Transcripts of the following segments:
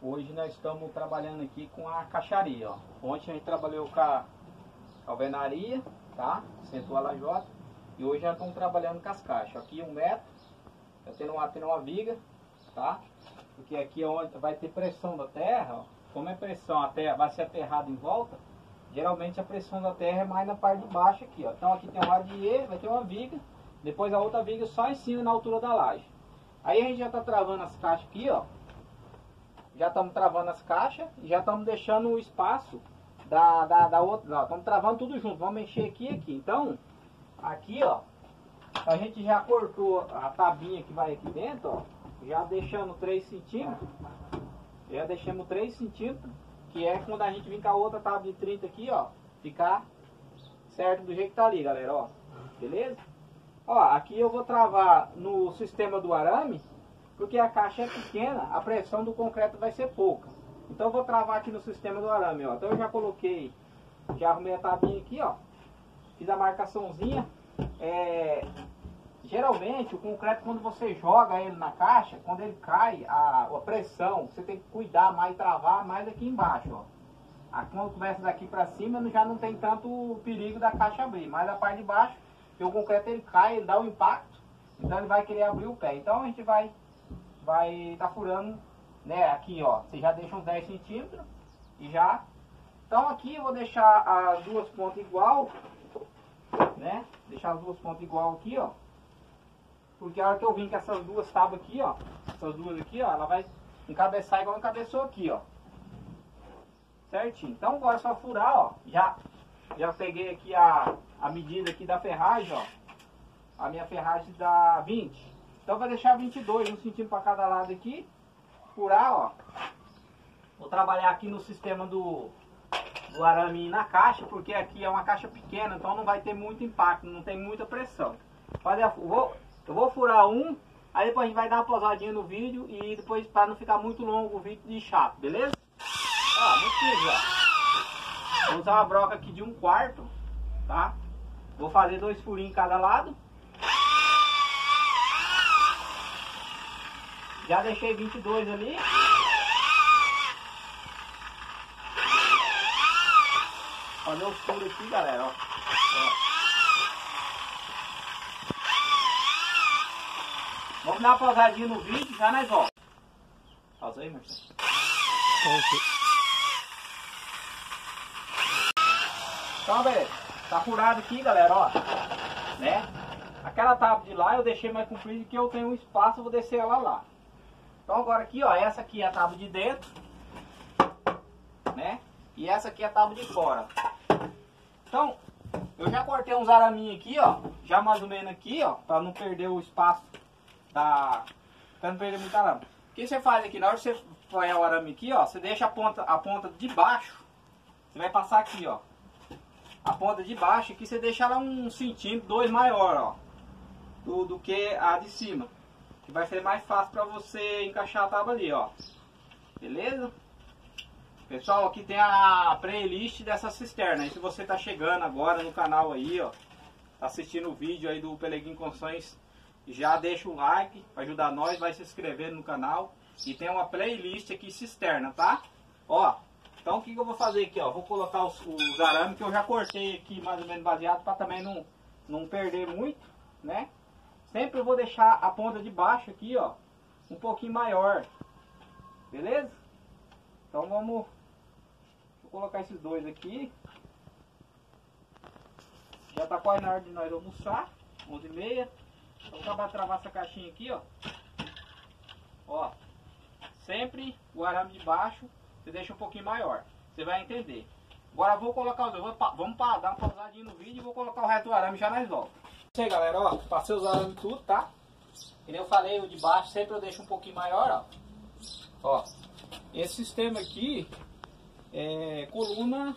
Hoje nós estamos trabalhando aqui com a caixaria, ó. Ontem a gente trabalhou com a alvenaria, tá? Sentou a lajota. E hoje já estamos trabalhando com as caixas. Aqui um metro, tá tendo uma, tendo uma viga, tá? Porque aqui é onde vai ter pressão da terra, ó. Como é pressão, a terra vai ser aterrada em volta, geralmente a pressão da terra é mais na parte de baixo aqui, ó. Então aqui tem um radier, vai ter uma viga, depois a outra viga só em cima na altura da laje. Aí a gente já está travando as caixas aqui, ó já estamos travando as caixas e já estamos deixando o espaço da, da, da outra. Estamos travando tudo junto. Vamos mexer aqui e aqui. Então, aqui ó, a gente já cortou a tabinha que vai aqui dentro, ó. Já deixando 3 centímetros. Já deixamos 3 centímetros. Que é quando a gente vir com a outra tábua de 30 aqui, ó. Ficar certo do jeito que tá ali, galera, ó. Beleza? Ó, aqui eu vou travar no sistema do arame porque a caixa é pequena, a pressão do concreto vai ser pouca. Então eu vou travar aqui no sistema do arame, ó. Então eu já coloquei, já arrumei a tabinha aqui, ó. Fiz a marcaçãozinha. É, geralmente o concreto quando você joga ele na caixa, quando ele cai, a, a pressão, você tem que cuidar mais, travar mais aqui embaixo, ó. Aqui, quando começa daqui para cima, já não tem tanto perigo da caixa abrir. Mas a parte de baixo, o concreto ele cai, ele dá um impacto, então ele vai querer abrir o pé. Então a gente vai vai tá furando, né, aqui ó, você já deixa uns 10 centímetros e já, então aqui eu vou deixar as duas pontas igual, né, deixar as duas pontas igual aqui ó, porque a hora que eu vim com essas duas tábuas aqui ó, essas duas aqui ó, ela vai encabeçar igual encabeçou aqui ó, certinho, então agora é só furar ó, já, já peguei aqui a, a medida aqui da ferragem ó, a minha ferragem dá 20 então vai deixar 22, um centímetro para cada lado aqui. Furar, ó. Vou trabalhar aqui no sistema do, do arame na caixa, porque aqui é uma caixa pequena, então não vai ter muito impacto, não tem muita pressão. Fazer, vou, eu vou furar um, aí depois a gente vai dar uma pausadinha no vídeo e depois para não ficar muito longo o vídeo de chato, beleza? Ó, muito simples, ó. Vou usar uma broca aqui de um quarto, tá? Vou fazer dois furinhos em cada lado. Já deixei 22 ali. Fazer o furo aqui, galera, ó. ó. Vamos dar uma pausadinha no vídeo, já nós volta. Pausa aí, Marcelo. Então, beleza. Tá furado aqui, galera, ó. Né? Aquela tábua de lá eu deixei mais comprida que eu tenho um espaço, eu vou descer ela lá. Então agora aqui, ó, essa aqui é a tábua de dentro, né? E essa aqui é a tábua de fora. Então, eu já cortei uns araminhos aqui, ó, já mais ou menos aqui, ó, para não perder o espaço da... para não perder muito arame. O que você faz aqui? Na hora que você põe o arame aqui, ó, você deixa a ponta, a ponta de baixo, você vai passar aqui, ó, a ponta de baixo aqui, você deixa ela um centímetro, dois maior, ó, do, do que a de cima que vai ser mais fácil para você encaixar a tábua ali, ó. Beleza? Pessoal, aqui tem a playlist dessa cisterna. E se você tá chegando agora no canal aí, ó, tá assistindo o vídeo aí do Peleguim Construções, já deixa o like para ajudar nós, vai se inscrever no canal. E tem uma playlist aqui cisterna, tá? Ó, então o que, que eu vou fazer aqui, ó? Vou colocar os, os arames que eu já cortei aqui mais ou menos baseado para também não, não perder muito, né? Sempre vou deixar a ponta de baixo aqui, ó, um pouquinho maior. Beleza? Então vamos... Vou colocar esses dois aqui. Já tá quase na hora de nós almoçar. 11h30. Então acabar de travar essa caixinha aqui, ó. Ó. Sempre o arame de baixo você deixa um pouquinho maior. Você vai entender. Agora vou colocar os dois. Vamos para dar uma pausadinha no vídeo e vou colocar o resto do arame já nós volta aí, galera, ó, passei os arames tudo, tá? Que nem eu falei, o de baixo sempre eu deixo um pouquinho maior, ó. Ó, esse sistema aqui é coluna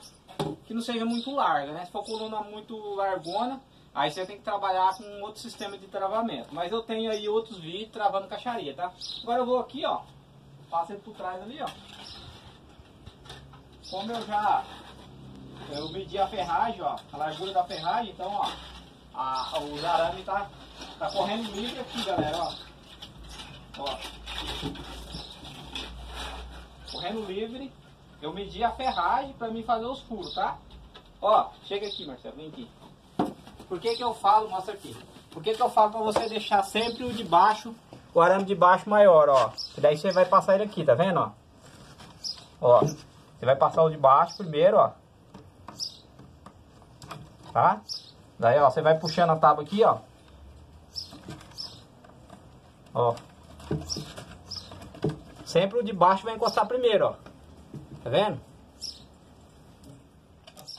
que não seja muito larga, né? Se for coluna muito largona, aí você tem que trabalhar com outro sistema de travamento. Mas eu tenho aí outros vídeos travando caixaria, tá? Agora eu vou aqui, ó, passo ele por trás ali, ó. Como eu já eu medi a ferragem, ó, a largura da ferragem, então, ó, a, o arame tá, tá correndo livre aqui, galera, ó. Ó. correndo livre, eu medi a ferragem para mim fazer os furos, tá? Ó, chega aqui, Marcelo, vem aqui. Por que que eu falo, mostra aqui. Por que que eu falo para você deixar sempre o de baixo, o arame de baixo maior, ó. daí você vai passar ele aqui, tá vendo, ó? Ó, você vai passar o de baixo primeiro, ó. Tá? Daí, ó, você vai puxando a tábua aqui, ó. Ó. Sempre o de baixo vai encostar primeiro, ó. Tá vendo?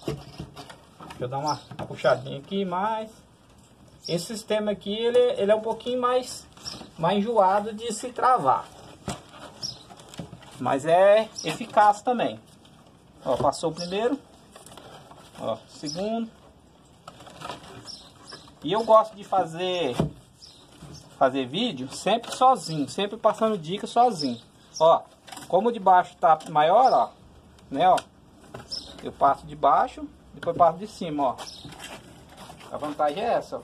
Deixa eu dar uma puxadinha aqui mais. Esse sistema aqui, ele, ele é um pouquinho mais, mais enjoado de se travar. Mas é eficaz também. Ó, passou o primeiro. Ó, segundo. E eu gosto de fazer fazer vídeo sempre sozinho, sempre passando dicas sozinho. Ó, como de baixo tá maior, ó, né, ó. Eu passo de baixo, depois passo de cima, ó. A vantagem é essa, ó.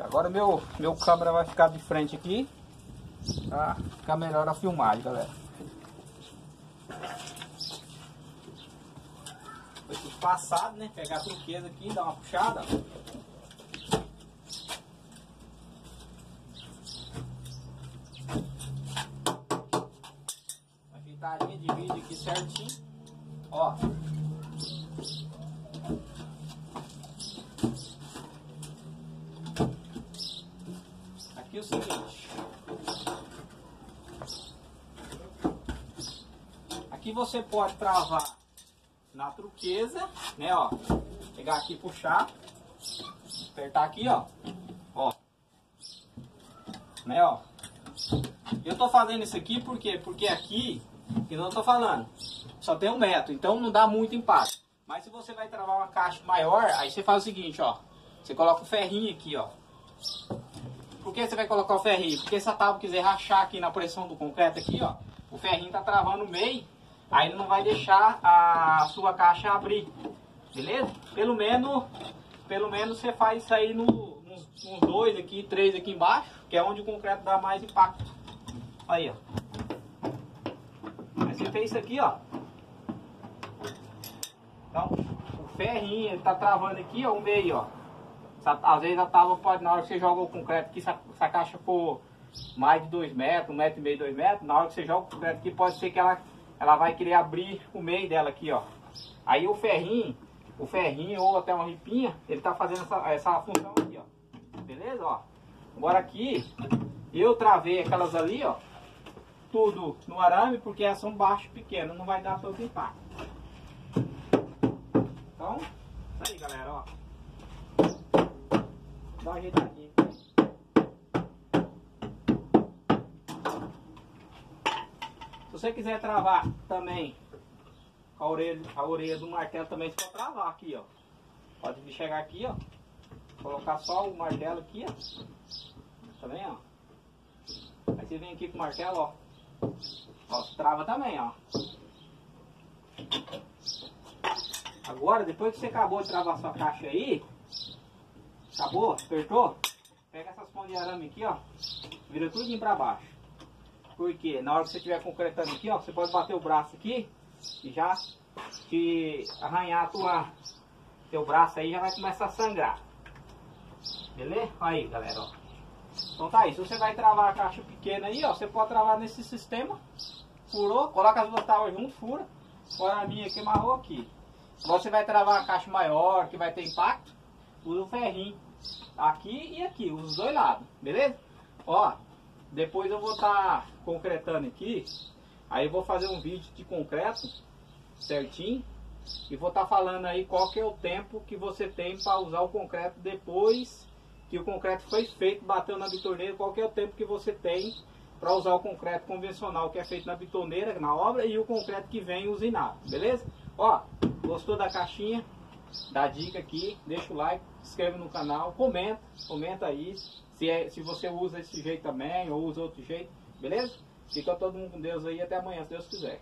Agora meu, meu câmera vai ficar de frente aqui. Pra ficar melhor a filmagem, galera. Foi tudo passado, né? Pegar a turquesa aqui, dar uma puxada. Ajeitadinha de vídeo aqui certinho. Ó. Aqui é o seguinte. Aqui você pode travar na truqueza, né, ó. Pegar aqui e puxar. Apertar aqui, ó. Ó. Né, ó. Eu tô fazendo isso aqui por quê? Porque aqui, que não tô falando, só tem um metro, então não dá muito impacto. Mas se você vai travar uma caixa maior, aí você faz o seguinte, ó. Você coloca o ferrinho aqui, ó. Por que você vai colocar o ferrinho? Porque se a tábua quiser rachar aqui na pressão do concreto aqui, ó, o ferrinho tá travando o meio Aí não vai deixar a sua caixa abrir. Beleza? Pelo menos, pelo menos você faz isso aí no, nos, nos dois aqui, três aqui embaixo, que é onde o concreto dá mais impacto. Aí, ó. Aí você fez isso aqui, ó. Então, o ferrinho, ele tá travando aqui, ó, o meio, ó. Às vezes a tábua pode, na hora que você joga o concreto aqui, se a, se a caixa for mais de 2 metros, 1,5 um metro e meio, 2 metros, na hora que você joga o concreto aqui, pode ser que ela ela vai querer abrir o meio dela aqui, ó. Aí o ferrinho, o ferrinho ou até uma ripinha, ele tá fazendo essa, essa função aqui, ó. Beleza, ó. Agora aqui, eu travei aquelas ali, ó. Tudo no arame, porque elas são baixo pequeno, não vai dar tanto impacto. Então, isso aí, galera, ó. Dá uma ajeitadinha. Se você quiser travar também a orelha, a orelha do martelo também, você pode travar aqui, ó. Pode chegar aqui, ó. Colocar só o martelo aqui, ó. Tá vendo, ó? Aí você vem aqui com o martelo, ó. Ó, trava também, ó. Agora, depois que você acabou de travar sua caixa aí, acabou, apertou, pega essas pontas de arame aqui, ó. Vira tudinho pra baixo. Porque na hora que você estiver concretando aqui, ó, você pode bater o braço aqui e já te arranhar a tua, teu braço aí já vai começar a sangrar. Beleza? Aí, galera, ó. Então tá aí, se você vai travar a caixa pequena aí, ó, você pode travar nesse sistema. Furou, coloca as duas tábuas junto, fura. Fora a minha aqui, amarrou aqui. Agora você vai travar a caixa maior, que vai ter impacto, usa o ferrinho. Aqui e aqui, os dois lados, beleza? Ó, depois eu vou estar tá concretando aqui. Aí eu vou fazer um vídeo de concreto certinho. E vou estar tá falando aí qual que é o tempo que você tem para usar o concreto depois que o concreto foi feito, bateu na bitoneira, qual que é o tempo que você tem para usar o concreto convencional que é feito na bitoneira, na obra, e o concreto que vem usinado, beleza? Ó, gostou da caixinha? Dá dica aqui, deixa o like, se inscreve no canal, comenta, comenta aí se, é, se você usa esse jeito também ou usa outro jeito, beleza? Fica todo mundo com Deus aí até amanhã, se Deus quiser.